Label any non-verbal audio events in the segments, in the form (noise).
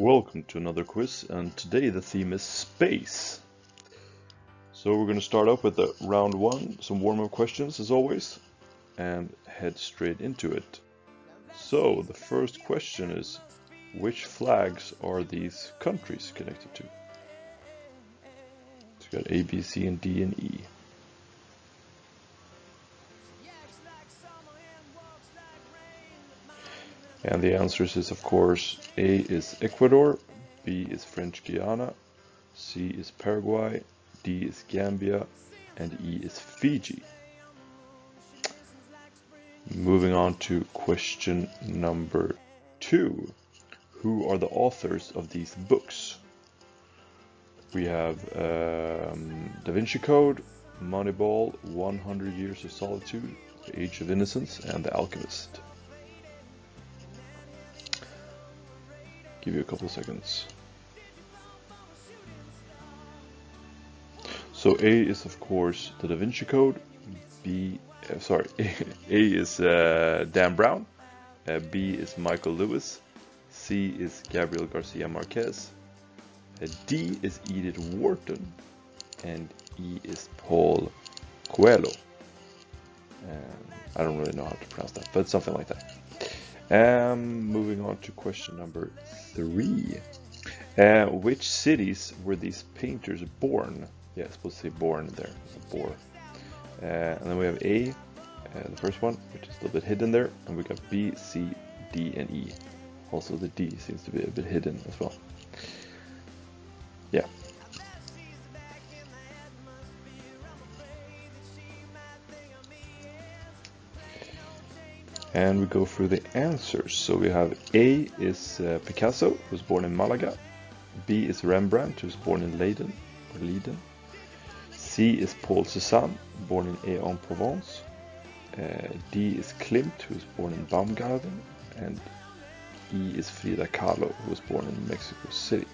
Welcome to another quiz and today the theme is space. So we're going to start off with the round one, some warm-up questions as always, and head straight into it. So the first question is, which flags are these countries connected to? We got A, B, C, and D, and E. And the answers is of course A is Ecuador, B is French Guiana, C is Paraguay, D is Gambia, and E is Fiji. Moving on to question number two. Who are the authors of these books? We have um, Da Vinci Code, Moneyball, 100 Years of Solitude, The Age of Innocence, and The Alchemist. Give you a couple seconds. So A is of course the Da Vinci Code. B, uh, sorry, (laughs) A is uh, Dan Brown. Uh, B is Michael Lewis. C is Gabriel Garcia Marquez. Uh, D is Edith Wharton. And E is Paul Coelho. I don't really know how to pronounce that, but something like that. Um, moving on to question number three. Uh, which cities were these painters born? Yeah, it's supposed to say born there, bore. Uh, and then we have A, uh, the first one, which is a little bit hidden there, and we got B, C, D, and E. Also, the D seems to be a bit hidden as well. And we go through the answers. So we have A is uh, Picasso, who was born in Malaga. B is Rembrandt, who was born in Leiden, or Leiden. C is Paul Cézanne, born in Aix-en-Provence. Uh, D is Klimt, who was born in Baumgarten. And E is Frida Kahlo, who was born in Mexico City.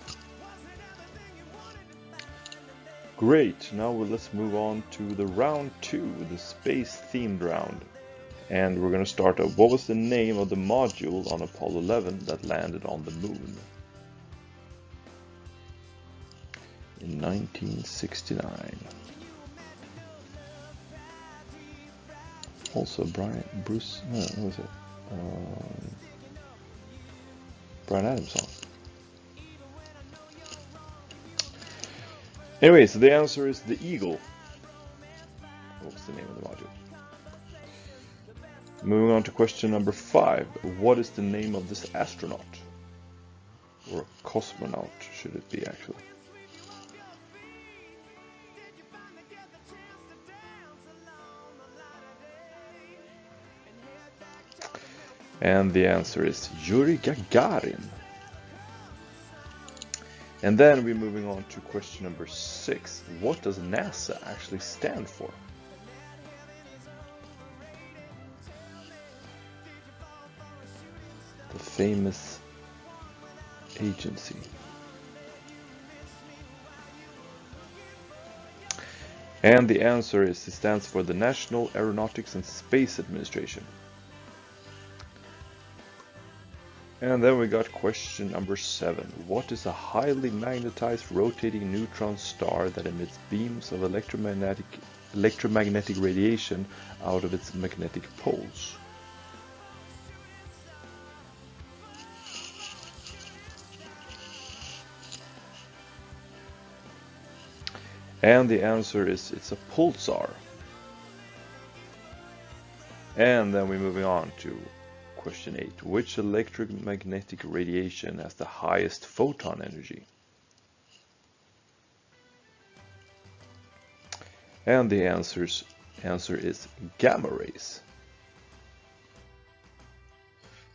Great, now let's move on to the round two, the space themed round. And we're going to start up. What was the name of the module on Apollo 11 that landed on the moon? In 1969. Also, Brian, Bruce, no, what was it? Um, Bryan Adams song. Anyway, so the answer is the Eagle. What was the name of the module? Moving on to question number five. What is the name of this astronaut? Or cosmonaut, should it be actually? And the answer is Yuri Gagarin. And then we're moving on to question number six. What does NASA actually stand for? The famous agency. And the answer is it stands for the National Aeronautics and Space Administration. And then we got question number seven. What is a highly magnetized rotating neutron star that emits beams of electromagnetic electromagnetic radiation out of its magnetic poles? And the answer is it's a pulsar. And then we're moving on to question 8. Which electromagnetic radiation has the highest photon energy? And the answers, answer is gamma rays.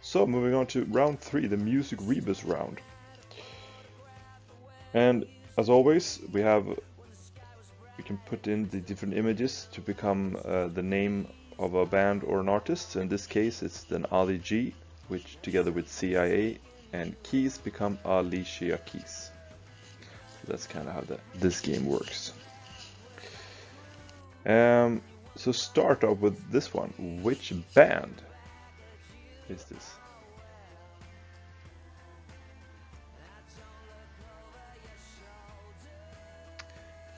So moving on to round 3, the music rebus round. And as always, we have we can put in the different images to become uh, the name of a band or an artist. So in this case, it's then Ali G, which together with CIA and Keys become Alicia Keys. So that's kind of how the, this game works. Um, so start off with this one. Which band is this?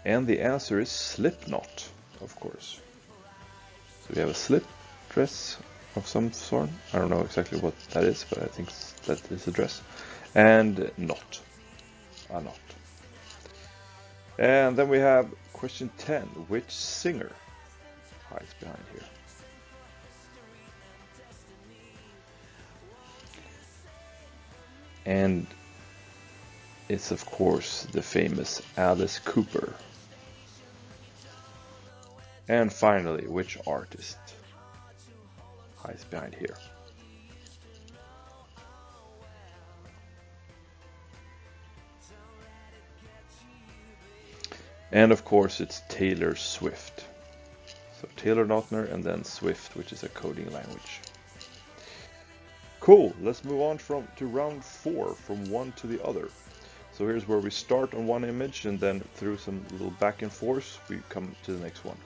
And the answer is Slipknot, of course. So we have a slip dress of some sort. I don't know exactly what that is, but I think that is a dress. And not. A knot. And then we have question 10. Which singer hides behind here? And it's of course the famous Alice Cooper. And finally, which artist hides behind here? And of course it's Taylor Swift. So Taylor Lautner and then Swift, which is a coding language. Cool, let's move on from to round four, from one to the other. So here's where we start on one image and then through some little back and forth, we come to the next one.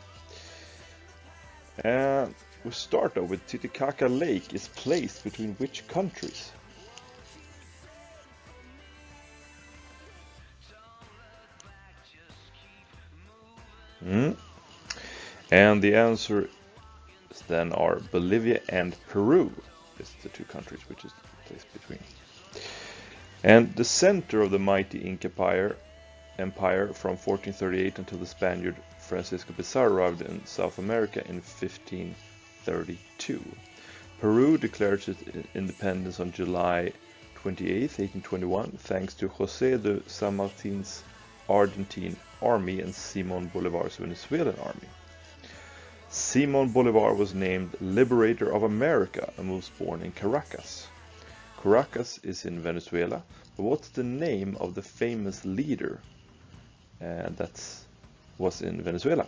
And we start though with Titicaca Lake is placed between which countries? Mm. And the answer then are Bolivia and Peru is the two countries which is placed between. And the center of the mighty Inca empire, empire from 1438 until the Spaniard Francisco Pizarro arrived in South America in 1532. Peru declared its independence on July 28, 1821, thanks to José de San Martin's Argentine army and Simon Bolivar's Venezuelan army. Simon Bolivar was named Liberator of America and was born in Caracas. Caracas is in Venezuela, what's the name of the famous leader uh, that was in Venezuela?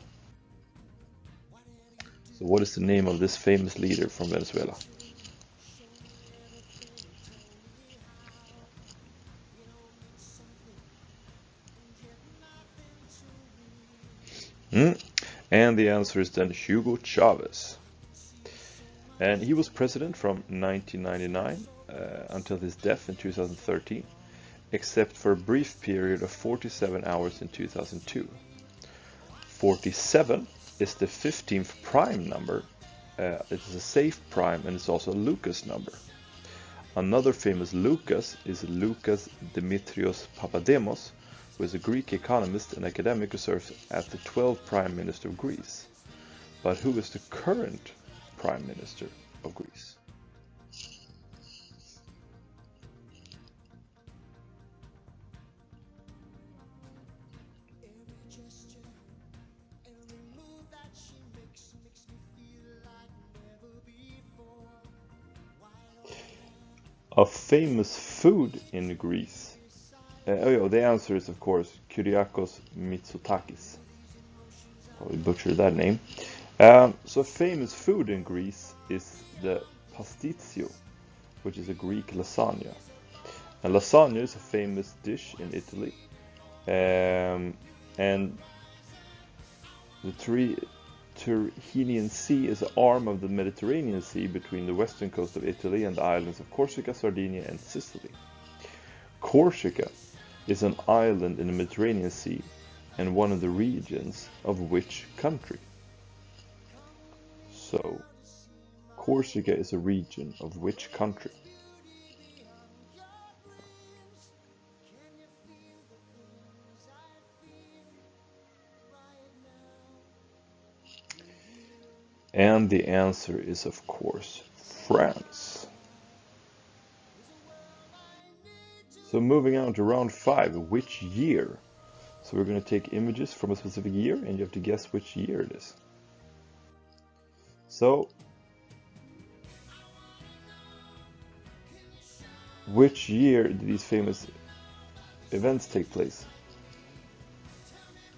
So what is the name of this famous leader from Venezuela? Hmm? And the answer is then Hugo Chavez. And he was president from 1999 uh, until his death in 2013, except for a brief period of 47 hours in 2002. 47 is the 15th prime number. Uh, it is a safe prime and it's also a Lucas number. Another famous Lucas is Lucas Dimitrios Papademos, who is a Greek economist and academic who serves as the 12th Prime Minister of Greece. But who is the current Prime Minister A famous food in Greece uh, oh, yeah, the answer is, of course, Kyriakos Mitsotakis. Probably butchered that name. Um, so, famous food in Greece is the pastitsio, which is a Greek lasagna. And lasagna is a famous dish in Italy. Um, and the Tyrrhenian Sea is an arm of the Mediterranean Sea between the western coast of Italy and the islands of Corsica, Sardinia, and Sicily. Corsica is an island in the Mediterranean Sea and one of the regions of which country? So, Corsica is a region of which country? And the answer is, of course, France. So moving on to round five, which year? So we're going to take images from a specific year and you have to guess which year it is. So, which year did these famous events take place?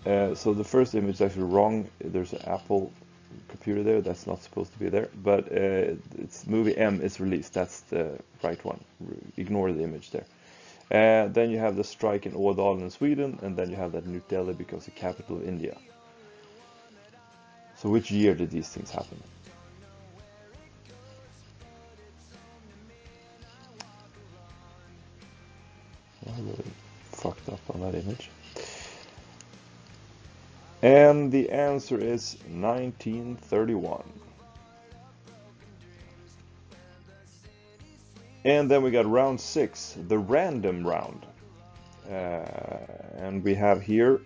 Uh, so the first image is actually wrong. There's an Apple computer there that's not supposed to be there, but uh, it's movie M is released. That's the right one. Ignore the image there. Uh, then you have the strike in Ådalen in Sweden, and then you have that New Delhi becomes the capital of India. So which year did these things happen? I really fucked up on that image. And the answer is 1931. And then we got round six, the random round. Uh, and we have here,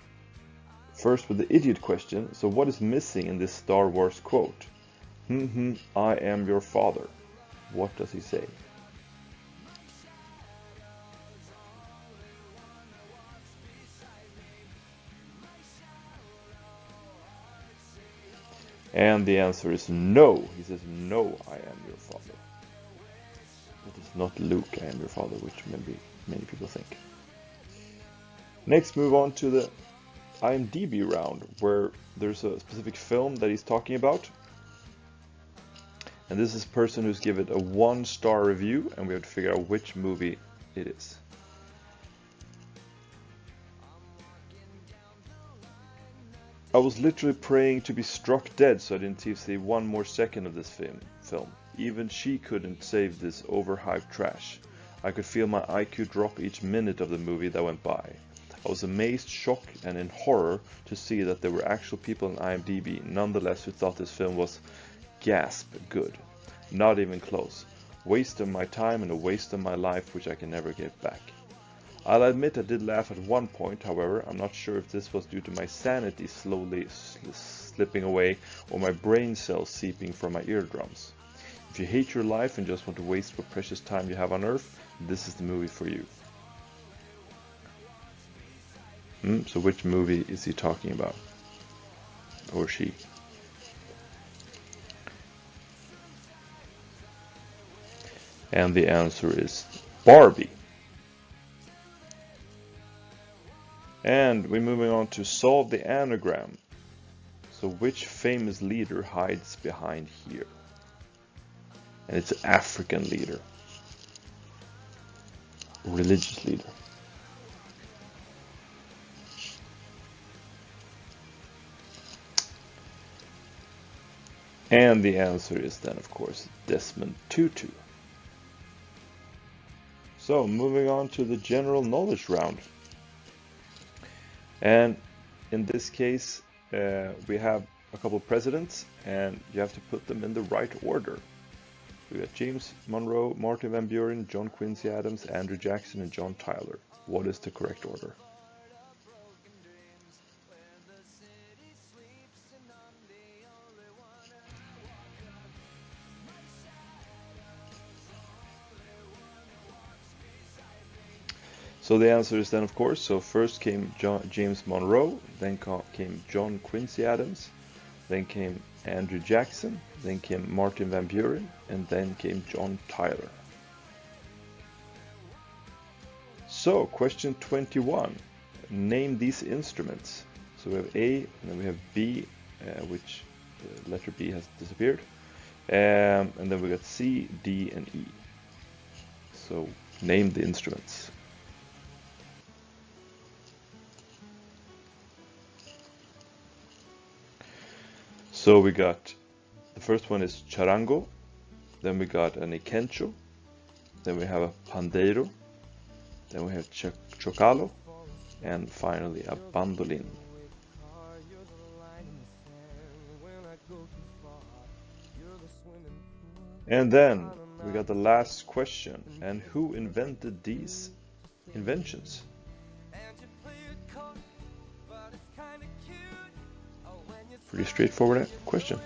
first with the idiot question. So, what is missing in this Star Wars quote? Hmm, hmm, I am your father. What does he say? And the answer is no. He says, No, I am your father. It is not Luke, I am your father, which maybe many people think. Next, move on to the IMDb round, where there's a specific film that he's talking about. And this is a person who's given a one star review, and we have to figure out which movie it is. I was literally praying to be struck dead so I didn't see one more second of this film. film. Even she couldn't save this overhyped trash. I could feel my IQ drop each minute of the movie that went by. I was amazed, shocked, and in horror to see that there were actual people on IMDb nonetheless who thought this film was gasp good. Not even close. Waste of my time and a waste of my life which I can never get back. I'll admit I did laugh at one point, however, I'm not sure if this was due to my sanity slowly sl slipping away or my brain cells seeping from my eardrums. If you hate your life and just want to waste what precious time you have on earth, this is the movie for you. Hmm, so which movie is he talking about? Or she? And the answer is Barbie. And we're moving on to solve the anagram. So which famous leader hides behind here? And it's an African leader. Religious leader. And the answer is then, of course, Desmond Tutu. So, moving on to the general knowledge round. And in this case, uh, we have a couple presidents, and you have to put them in the right order. We got James Monroe, Martin Van Buren, John Quincy Adams, Andrew Jackson, and John Tyler. What is the correct order? So the answer is then, of course, so first came John, James Monroe, then came John Quincy Adams, then came Andrew Jackson, then came Martin Van Buren, and then came John Tyler. So, question 21. Name these instruments. So we have A, and then we have B, uh, which the letter B has disappeared. Um, and then we got C, D, and E. So, name the instruments. So we got the first one is charango, then we got an ikencho, then we have a pandeiro, then we have ch chocalho, and finally a bandolin. And then we got the last question, and who invented these inventions? Pretty straightforward question.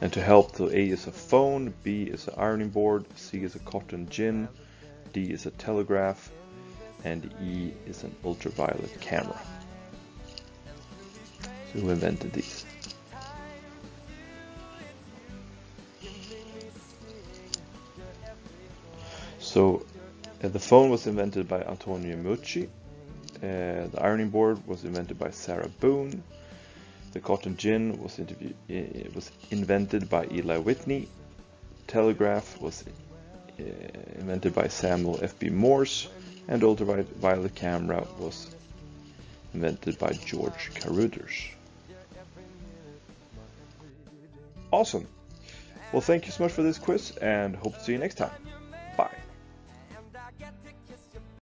And to help, the A is a phone, B is an ironing board, C is a cotton gin, D is a telegraph, and E is an ultraviolet camera. So who invented these? So uh, the phone was invented by Antonio Meucci uh, the ironing board was invented by Sarah Boone. The cotton gin was, was invented by Eli Whitney. Telegraph was uh, invented by Samuel F.B. Morse. And ultraviolet camera was invented by George Carruthers. Awesome. Well, thank you so much for this quiz and hope to see you next time.